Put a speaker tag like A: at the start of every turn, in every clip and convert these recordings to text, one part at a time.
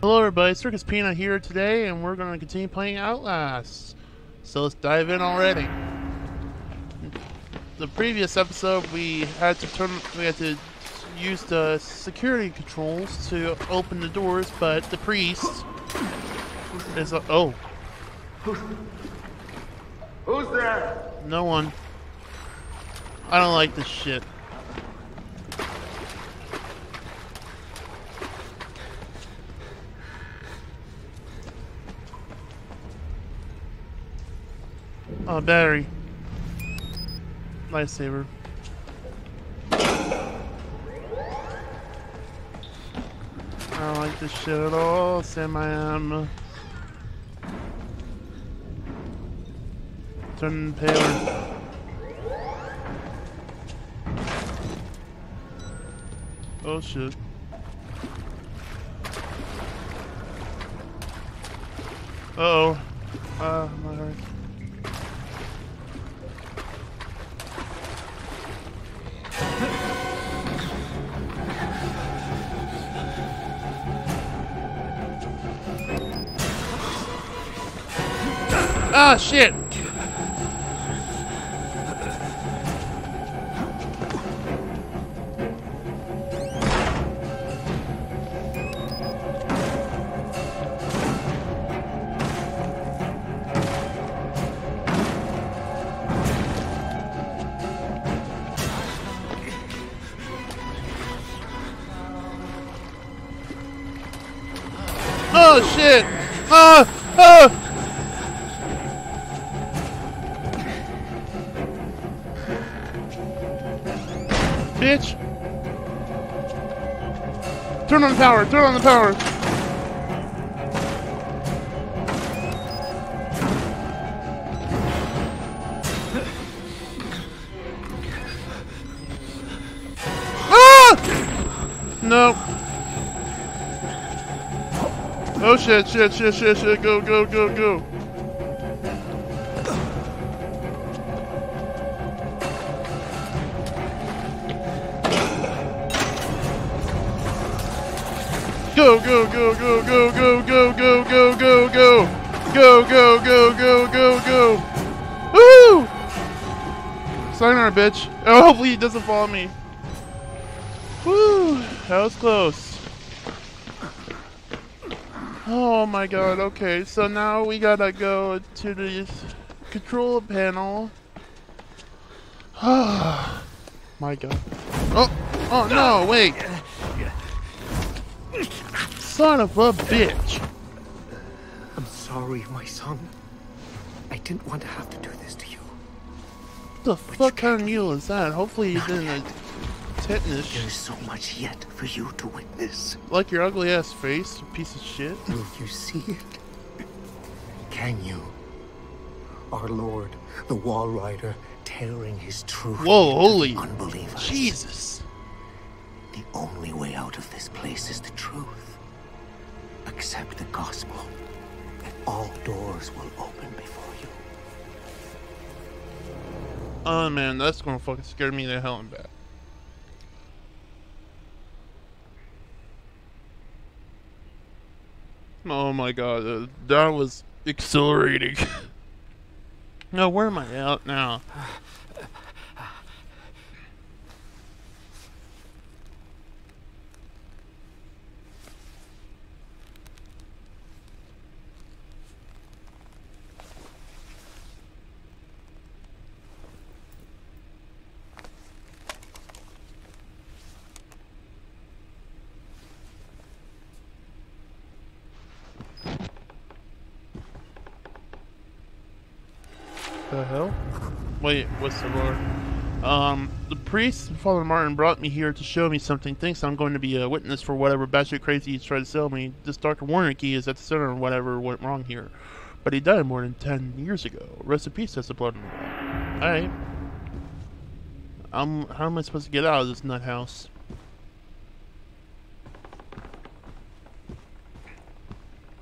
A: Hello everybody, Circus Peanut here today, and we're going to continue playing Outlast. So let's dive in already. The previous episode, we had to turn, we had to use the security controls to open the doors, but the priest is, a, oh,
B: Who's there?
A: no one. I don't like this shit. Oh, battery. Lightsaber. I don't like this shit at all. Sam Turn paler. Oh shit. Uh oh. Uh, Ah, shit! Oh shit! Ah! Ah! Bitch! Turn on the power! Turn on the power! Ah! No. Oh shit, shit, shit, shit, shit, go, go, go, go. Go, Sayonara, bitch. Oh, hopefully he doesn't follow me. Woo! That was close. Oh my god, okay, so now we gotta go to the control panel. Oh my god. Oh, oh no, wait. Son of a bitch.
C: I'm sorry, my son. I didn't want to have to do this to you.
A: What the fuck kind of mule is that? Hopefully you didn't uh, tetanus.
C: There's so much yet for you to witness.
A: Like your ugly ass face, you piece of shit.
C: Will you see it? Can you? Our Lord, the Walrider, tearing his truth
A: Whoa, holy
C: unbelievers.
A: Jesus.
C: The only way out of this place is the truth. Accept the gospel, and all doors will open before you.
A: Oh man, that's gonna fucking scare me the hell and back. Oh my god, uh, that was exhilarating. no, where am I at now? The hell? Wait, what's the lore? Um, the priest, Father Martin, brought me here to show me something. Thinks I'm going to be a witness for whatever batshit crazy he's trying to sell me. This Dr. Wernicke is at the center of whatever went wrong here. But he died more than 10 years ago. Rest in peace, that's the blood. Alright. Um, how am I supposed to get out of this nut house?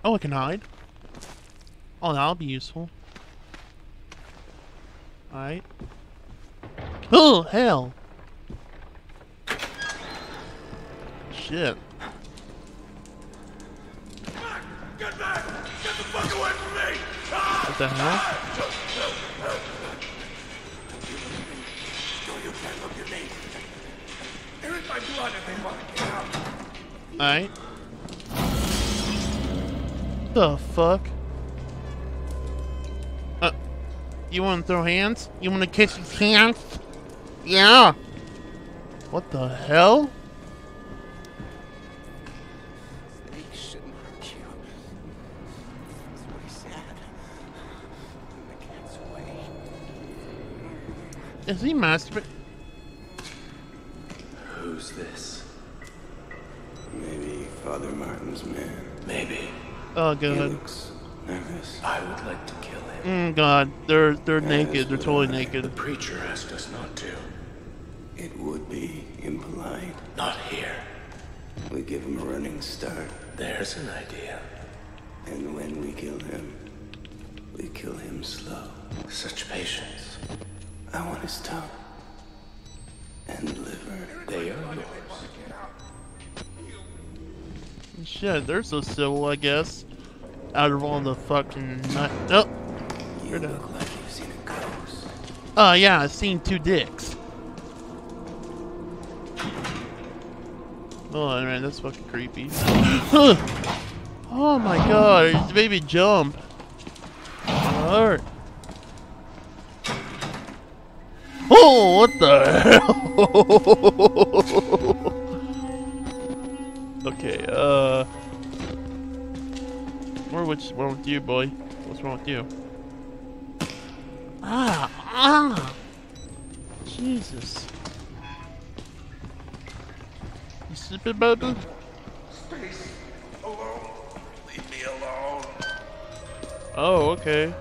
A: Oh, I can hide? Oh, that'll be useful. Alright. Oh, hell! Shit.
B: Get back! Get the fuck away from me!
A: What the hell? Alright. The fuck? You want to throw hands? You want to kiss his hands? Yeah. What the hell?
C: They shouldn't hurt you. It's really sad. The cat's away.
A: Is he masturbating?
D: Who's this?
E: Maybe Father Martin's man.
D: Maybe.
A: Oh
E: He
A: god.
E: looks nervous.
D: I would like to kill him.
A: Mm, god. They're they're naked. They're totally
E: I-
D: The preacher asked us not to.
E: It would be impolite.
D: Not here.
E: We give him a running start,
D: There's an idea.
E: and when we kill him, we kill him slow.
D: Such patience.
E: I want his tongue and liver.
D: They are yours.
A: Shit, they're so civil, I guess. Out of all the fucking nut. Oh.
E: You look like you've seen a ghost.
A: Oh yeah, I've seen two dicks. Oh man, that's fucking creepy. oh my god, his baby jump. Alright. Oh, what the hell? What's wrong with you, boy? What's wrong with you? Ah, ah. Jesus. You stupid baby?
B: Space. Alone. Leave me alone.
A: Oh, okay.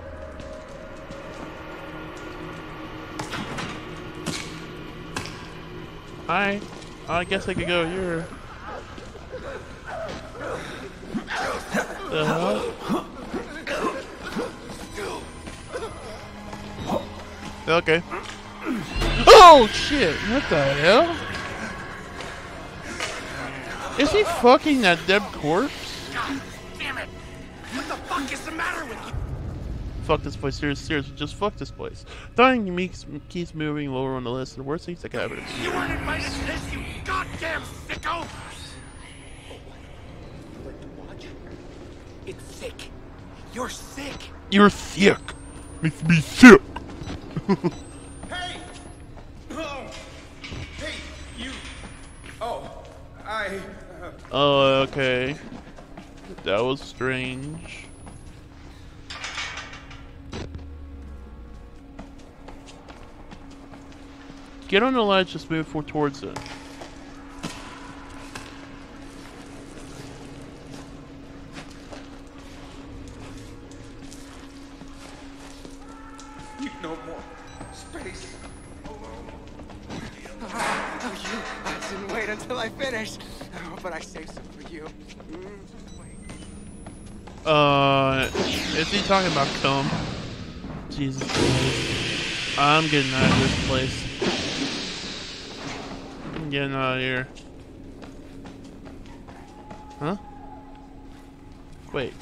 A: Hi. I guess I could go here. The hell? Okay. Oh shit! What the hell? Is he fucking that dead corpse?
B: God Damn it! What the fuck is the matter with you?
A: Fuck this place, seriously, seriously, just fuck this place. Dying keeps, keeps moving lower on the list, and the worst things that can happen.
B: You weren't invited to this, you goddamn sicko! Like to watch? It's sick. You're sick.
A: You're sick! Makes me sick!
B: Hey! Oh! Hey, you! Oh, I... Uh,
A: Oh, okay. That was strange. Get on the ledge, just move forward towards it.
B: You no more. Space. Alone.
C: Oh, you! I didn't wait until I finished. Oh, but I saved some for you.
A: Uh, is he talking about cum? Jesus Christ. I'm getting out of this place. I'm getting out of here. Huh? Wait.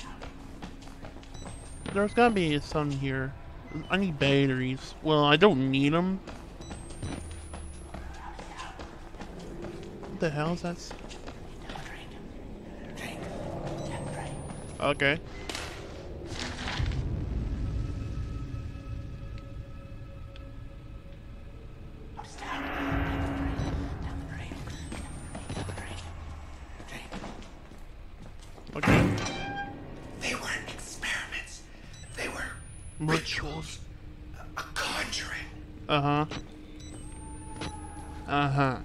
A: There's gotta be some here. I need batteries. Well, I don't need them. What the hell is that? Okay. Okay. Rituals.
B: a conjuring.
A: Uh huh. Uh huh.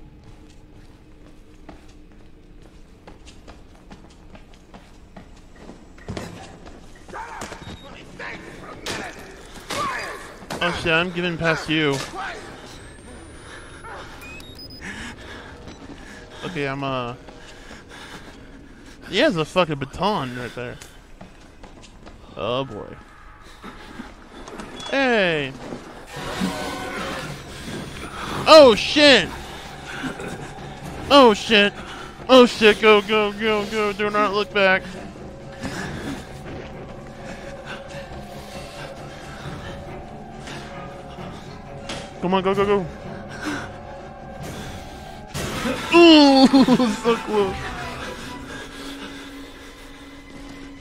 A: Oh shit, I'm giving past you. Okay, I'm uh. He has a fucking baton right there. Oh boy. Hey. Oh shit! Oh shit! Oh shit, go, go, go, go, do not look back. Come on, go, go, go. Ooh, so close.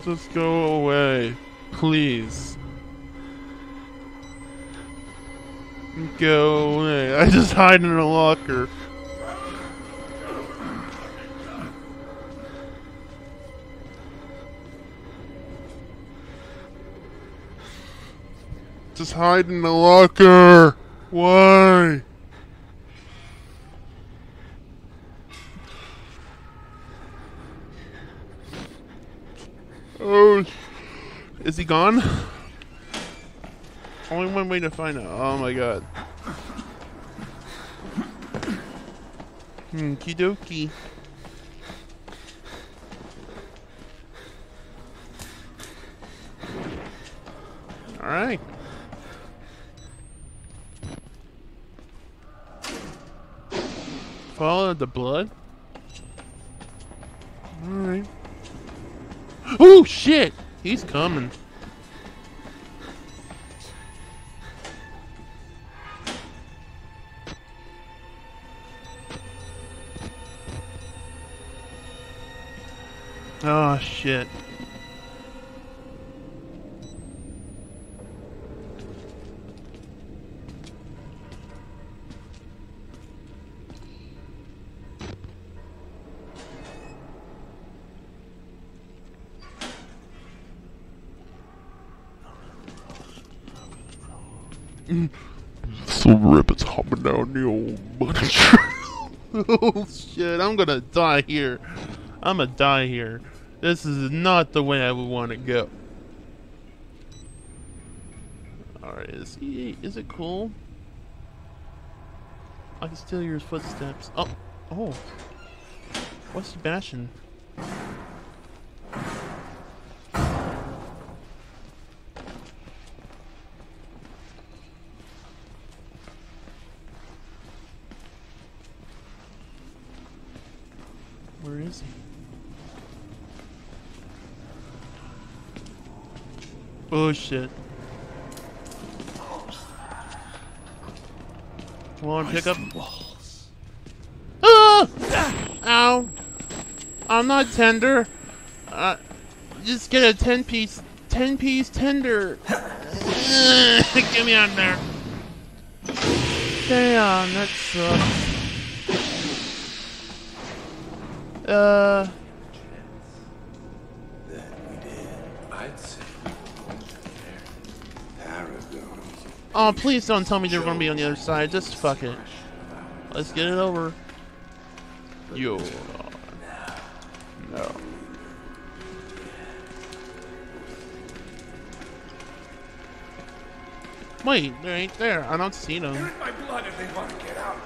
A: Just go away, please. Go away. I just hide in a locker. Just hide in the locker. Why? Oh, is he gone? Only one way to find out. Oh my god. Okie dokie. Alright. Follow the blood? Alright. Oh shit! He's coming. Oh shit. Silver Rapids hopping down the old bunny trail. oh shit, I'm gonna die here. I'm gonna die here. This is not the way I would want to go. Alright, is he is it cool? I can hear his footsteps. Oh oh. What's he bashing? Where is he? Oh shit. Come on, pick up. Ah! Ow! I'm not tender. Uh, just get a 10 piece, 10 piece tender. get me on there. Damn, that sucks. Uh.
D: I'd say
A: Oh, please don't tell me they're gonna be on the other side. Just fuck it. Let's get it over. Yo. No. Wait, they're ain't there. I don't see them.
B: They're in my blood if they want to get out.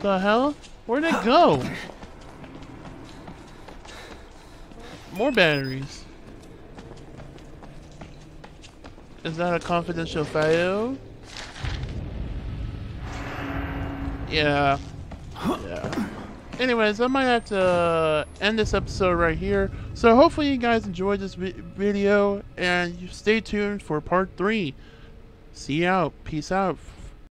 A: The hell? Where'd it go? More batteries. Is that a confidential file? Yeah. Yeah. Anyways, I might have to uh, end this episode right here. So hopefully you guys enjoyed this vi- video and you stay tuned for part 3. See you out. Peace out.